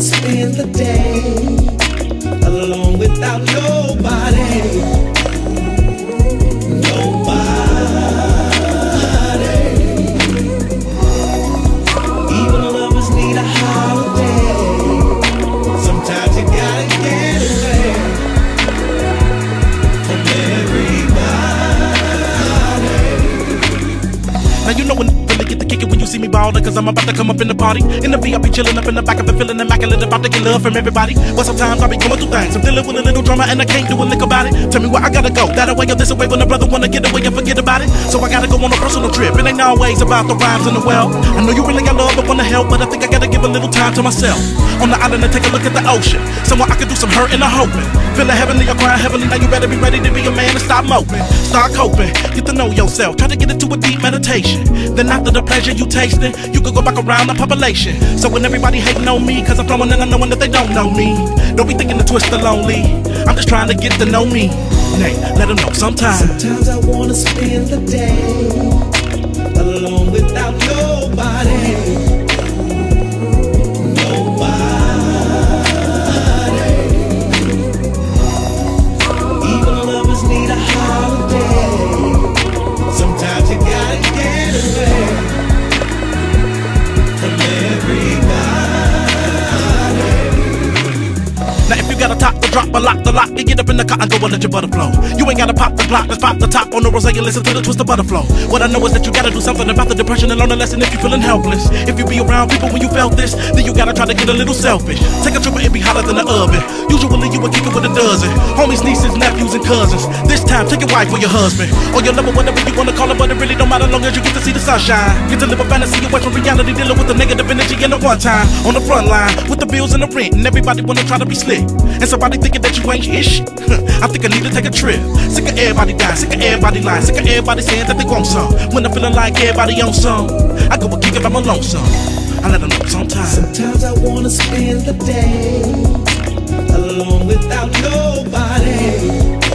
spend the day alone without nobody. Kick it when you see me ballin' Cause I'm about to come up in the party. In the VIP chillin' up in the back of it feeling immaculate About to get love from everybody. But sometimes I be going through things. I'm dealing with a little drama and I can't do a lick about it. Tell me where I gotta go. That away or this away when a brother wanna get away and forget about it. So I gotta go on a personal trip. It ain't always about the rhymes and the well I know you really got love and wanna help But I think I gotta give a little time to myself. On the island and take a look at the ocean. Somewhere I can do some hurt and a hoping Feeling heavenly or crying heavenly, Now you better be ready to be a man and stop moping. Start coping, get to know yourself. Try to get into a deep meditation. Then after the pleasure you tasting You can go back around the population So when everybody hating on me Cause I'm throwing in, I'm knowing that they don't know me Don't be thinking to twist the lonely I'm just trying to get to know me Nay, let them know sometime Sometimes I wanna spend the day alone without. Nobody. A lock the lock, you get up in the car and go and let your butter flow. You ain't gotta pop the block, let's pop the top on the rose and listen to the Twista butterflow. What I know is that you gotta do something about the depression and learn a lesson if you're feeling helpless. If you be around people when you felt this, then you gotta try to get a little selfish. Take a trip and it be hotter than the oven. Usually you would kick it with a dozen. Homies, nieces, nephews, and cousins. This time take your wife or your husband. Or your lover, whatever you wanna call it, but it really don't matter long as you get to see the sunshine. Get to live a fantasy away from reality, dealing with the negative energy in the one time. On the front line, with the bills and the rent, and everybody wanna try to be slick. And somebody thinking that you ain't ish. I think I need to take a trip. Sick of everybody dying, sick of everybody lying, sick of everybody saying that they want some. When I'm feeling like everybody on some, I go and kick if I'm alone some. I let them know sometimes. Sometimes I wanna spend the day alone without nobody.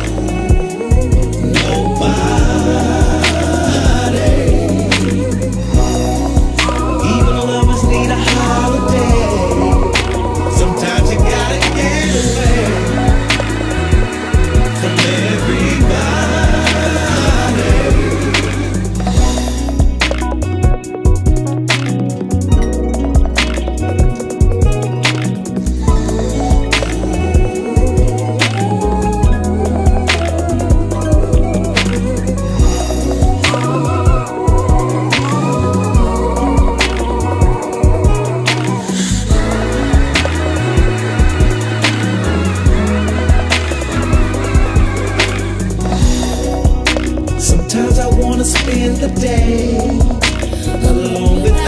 away along the